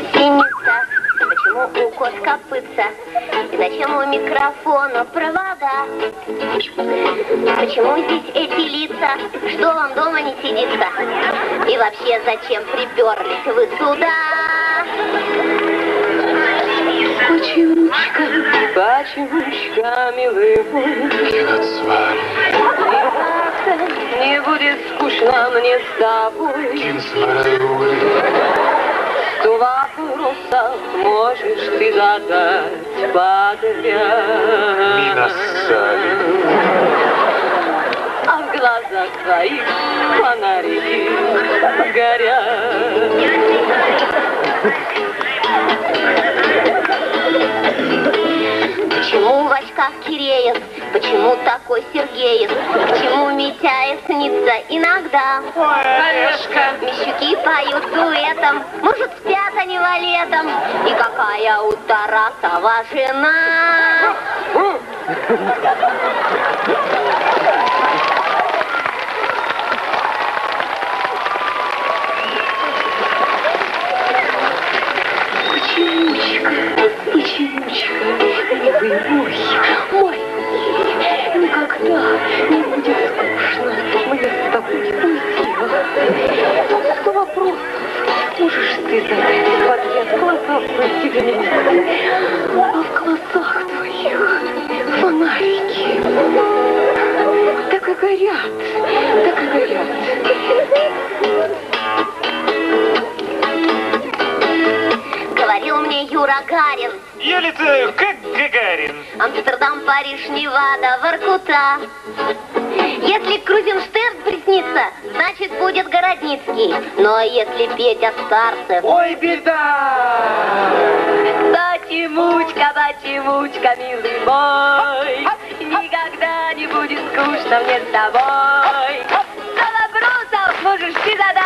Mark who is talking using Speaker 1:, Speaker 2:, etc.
Speaker 1: синица? Почему у кот копытца? И зачем у микрофона провода? Почему здесь эти лица? Что вам дома не сидится? И вообще, зачем приперлись вы сюда?
Speaker 2: Почемучка, почемучка, милый мой, не будет скучно мне с тобой. Вопросов можешь ты задать подряд. А в глазах твоих фонарики горят.
Speaker 1: Почему такой Сергеев? Почему Митяев снится иногда?
Speaker 2: Олежка,
Speaker 1: Мещуки поют дуэтом, может, спят они валетом. И какая у Тарасова жена?
Speaker 2: Можешь ты задать подряд глаза светились, а в глазах твоих фонарики так и горят, так и горят.
Speaker 1: Говорил мне Юра Гарин.
Speaker 3: Я-ли-то как Гагарин?
Speaker 1: Амстердам, Париж, Невада, Воркута. Если Крузенштерн снится, значит будет Городницкий. Но если петь о старце?
Speaker 3: Ой, беда!
Speaker 2: Батимучка, батимучка, милый мой, Никогда не будет скучно мне с тобой. Колобрусов, можешь ты задать.